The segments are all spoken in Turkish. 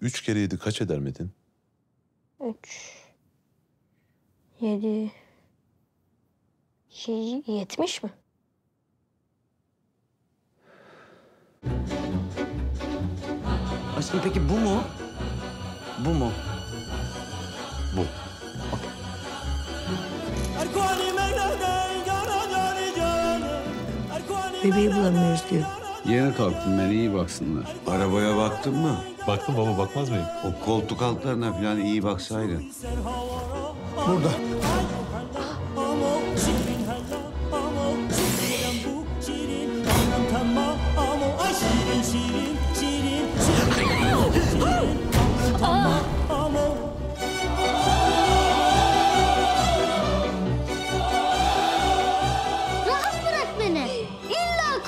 Üç kere yedi kaç eder Metin? Üç. Yedi. Şey, yetmiş mi? Aşkım peki bu mu? Bu mu? Bu. Bebeği bulamıyoruz diyor. Yeni kalktım ben iyi baksınlar. Arabaya baktın mı? Baktım baba bakmaz mıyım? O koltuk altlarına falan iyi baksaydın. Burada.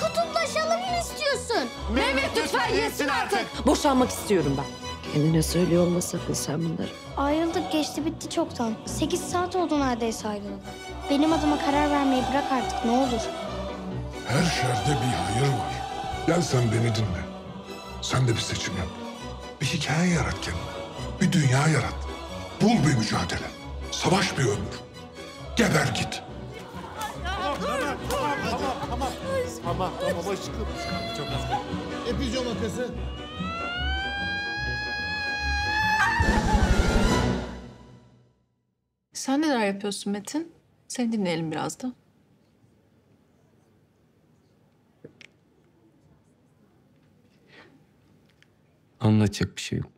Kutuplaşalım mı istiyorsun? Mehmet lütfen yesin artık. Boşanmak istiyorum ben. Kendine söylüyor olma sakın sen bunları. Ayrıldık geçti bitti çoktan. Sekiz saat oldu neredeyse ayrılık. Benim adıma karar vermeyi bırak artık ne olur. Her şerde bir hayır var. Gel sen beni dinle. Sen de bir seçim yap. Bir hikaye yarat kendine. Bir dünya yarat. Bul bir mücadele. Savaş bir ömür. Geber git. Sen neler yapıyorsun Metin? Seni dinleyelim biraz da. Anlatacak bir şey yok.